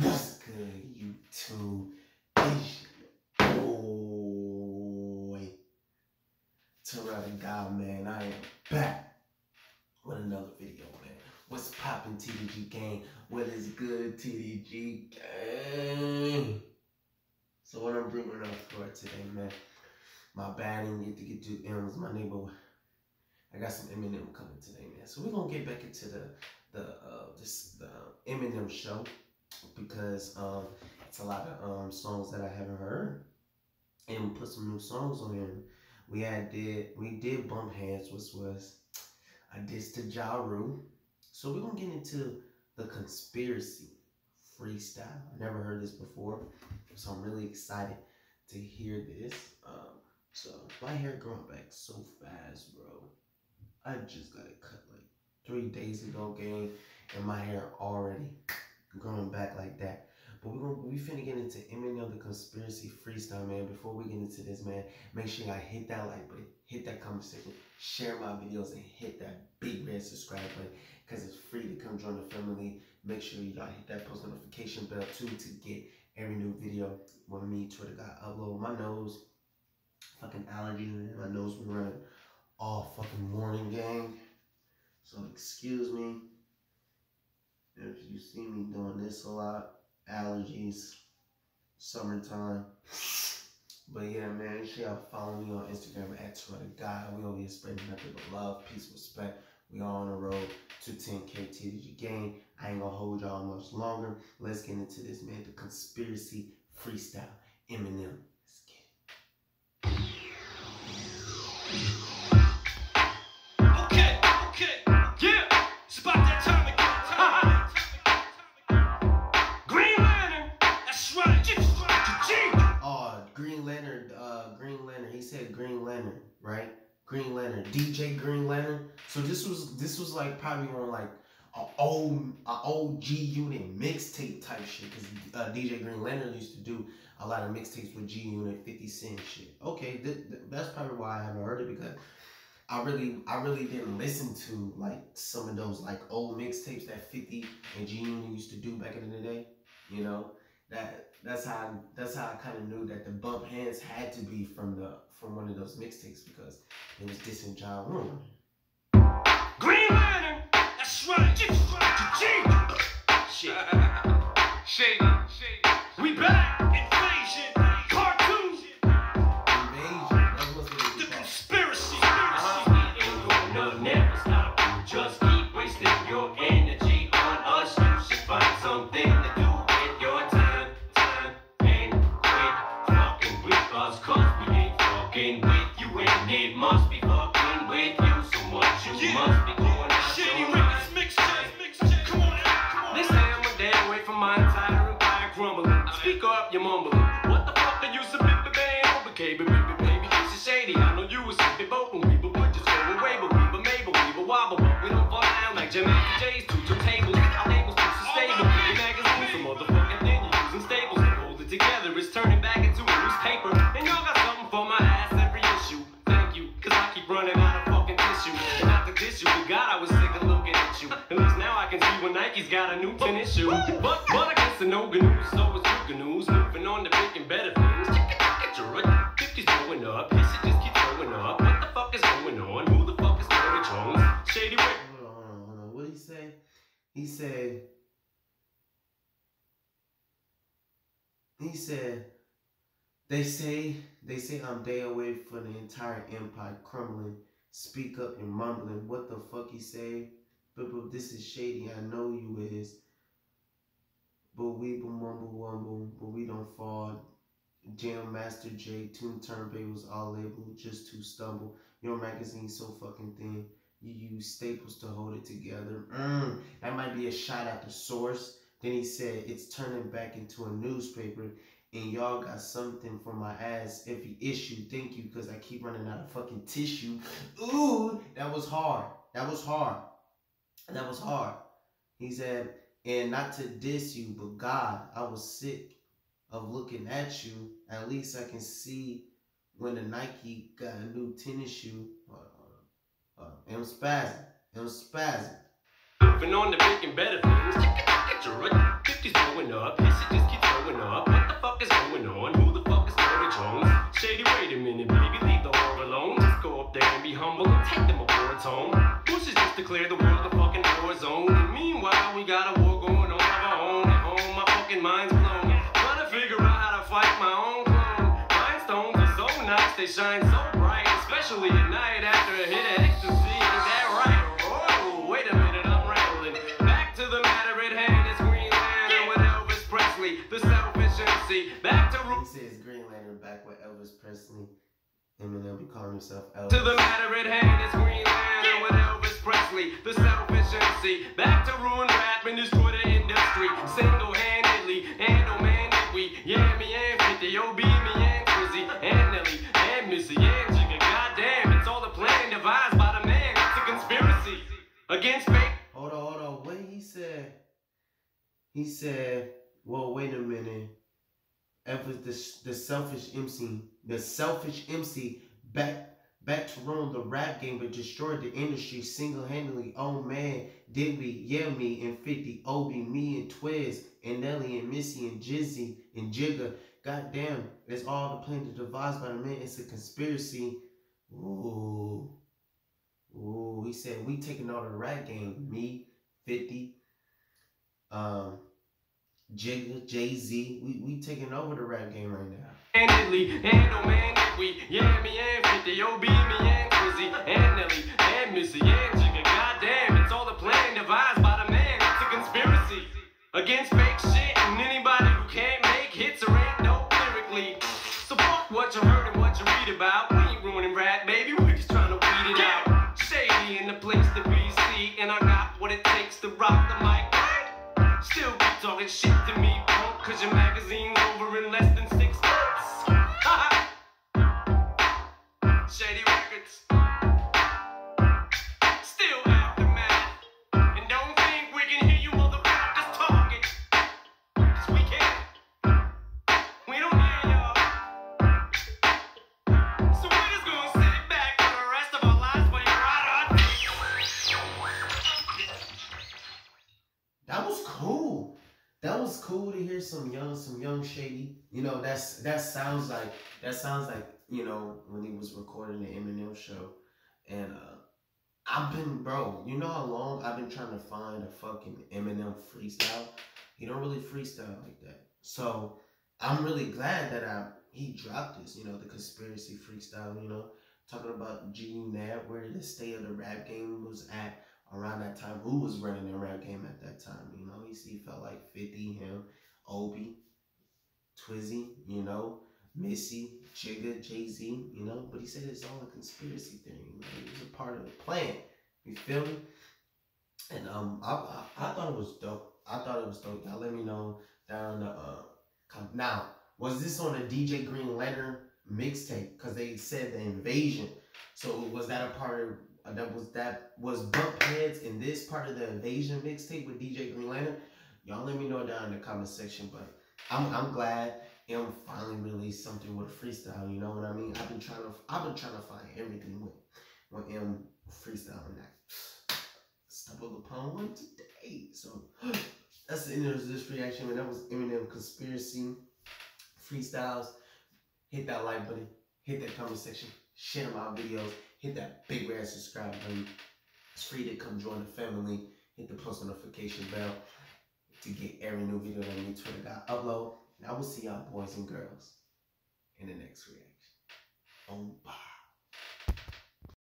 What's good, YouTube? It's boy, Turrell the God, man. I am back with another video, man. What's poppin', TDG gang? What is good, TDG gang? So what I'm bringing up for today, man. My bad, I get to get to M's, my neighbor. I got some Eminem coming today, man. So we're gonna get back into the the uh this the Eminem show because um it's a lot of um songs that I haven't heard. And we put some new songs on here. We had did we did bump heads, which was a did to Ja Rule. So we're gonna get into the conspiracy freestyle. I never heard this before, so I'm really excited to hear this. Um, so my hair growing back so fast, bro. I just got it cut like three days ago, gang, and my hair already growing back like that. But we're gonna we finna get into Eminem the conspiracy freestyle, man. Before we get into this, man, make sure y'all hit that like button, hit that comment section, share my videos, and hit that big red subscribe button, cause it's free to come join the family. Make sure y'all hit that post notification bell too to get every new video when me Twitter got upload. My nose, fucking allergy. My nose been running all fucking morning, gang. So excuse me if you see me doing this a lot. Allergies, summertime. But yeah, man, make sure y'all follow me on Instagram at TurrellDaGod. We here spreading nothing but love, peace, respect. We all on the road to 10K TDG game. I ain't gonna hold y'all much longer. Let's get into this, man. The conspiracy freestyle. Eminem. Lantern, right? Green Lantern, DJ Green Lantern. So this was this was like probably on like a old a old G Unit mixtape type shit because uh, DJ Green Lantern used to do a lot of mixtapes with G Unit, Fifty Cent shit. Okay, th- th- that's probably why I haven't heard it because I really I really didn't listen to like some of those like old mixtapes that Fifty and G Unit used to do back in the day. You know that that's how that's how I kind of knew that the bump heads had to be from the from one of those mixtapes because it was dissing Ja Rule. Green Lantern, that's right. G-G. Shit. Shady, shady. We back. Jamaica J's two tables. Our labels stable. Your magazine, some motherfucking thing using staples hold it together. It's turning back into a newspaper. And y'all got something for my ass every issue. Thank you, cause I keep running out of fucking tissue. And not to diss you, but God, I was sick of looking at you. At least now I can see when Nike's got a new tennis shoe. But, but I guess the no good news, so it's said. He said. They say they say I'm day away from the entire empire crumbling. Speak up, you're mumbling. What the fuck he say? But, but this is shady. I know you is. But we mumble wumble, but we don't fall. Jam Master Jay, Tune Turntables, all labeled just to stumble. Your magazine so fucking thin. You use staples to hold it together. Mm, that might be a shot at the source. Then he said it's turning back into a newspaper, and y'all got something for my ass every issue. Thank you, because I keep running out of fucking tissue. Ooh, that was hard. That was hard. That was hard. He said, and not to diss you, but God, I was sick of looking at you. At least I can see when the Nike got a new tennis shoe. Uh, I'm spazzing. I'm spazzing. Been on the making better things. Fifties going up. Pissy just keeps going up. What the fuck is going on? Who the fuck is Terry Jones? Shady, wait a minute, baby, leave the whore alone. Just go up there and be humble and take them awards home. Bush has just declared the world a fucking war zone. And meanwhile, we got a war going on of our own. At home, my fucking mind's blown. Trying to figure out how to fight my own clone. Mind stones are so nice, they shine so bright, especially at night after a hit. Action. Elvis Presley. Eminem be calling himself Elvis. To the matter at hand, it's Green Lantern with Elvis Presley, the selfish MC. Back to ruin rap and destroy the industry. Single handedly, and oh man, did we. Yeah, me and 50, Obie, me and Quizzy, and Nelly, and Missy, and Jigga. Goddamn, it's all a plan devised by the man. It's a conspiracy against fake. Hold on, hold on. What he said? He said, "Well, wait a minute. Elvis, the the selfish MC, the selfish MC, back back to run the rap game, but destroyed the industry single handedly. Oh man, did we? Yeah, me and Fifty, Obie, me and Twiz, and Nelly and Missy and Jizzy and Jigga. Goddamn, it's all the plan to devise by the man. It's a conspiracy. Ooh." Ooh, he said we taking all the rap game. Me, 50, um, Jigga, Jay-Z. We we taking over the rap game right now. Man, we. Yeah, me and 50, Obie, me and Quizzy, and Nelly, and Missy, and Jigga. Goddamn, it's all a plan devised by the man. It's a conspiracy against fake shit and anybody who can't make hits or ain't no lyrically. So fuck what you heard and what you read about. We ain't ruining rap, baby. Magazine's was cool to hear some young, some young shady. You know, that's that sounds like that sounds like you know when he was recording the Eminem show, and uh I've been, bro. You know how long I've been trying to find a fucking Eminem freestyle. He don't really freestyle like that. So I'm really glad that I he dropped this. You know, the conspiracy freestyle. You know, talking about G Nat, where the state of the rap game was at around that time. Who was running the rap game at that time? You know, he, felt like 50, him, Obie, Twizzy, you know, Missy, Jigga, Jay Z, you know. But he said it's all a conspiracy theory. You know? It was a part of the plan. You feel me? And um, I, I I thought it was dope. I thought it was dope. Y'all let me know down the uh. Now, was this on a DJ Green Lantern mixtape? Cause they said the invasion. So was that a part of Uh, that was that was bump heads in this part of the invasion mixtape with DJ Green Lantern? Y'all let me know down in the comment section. But I'm I'm glad M finally released something with a freestyle. You know what I mean? I've been trying to I've been trying to find everything with with M freestyling that. Stumbled upon one today. So that's the end of this reaction. That was Eminem conspiracy freestyles. Hit that like button. Hit that comment section. Share my videos. Hit that big red subscribe button. It's free to come join the family. Hit the post notification bell to get every new video that me Twitter got upload. And I will see y'all boys and girls in the next reaction. On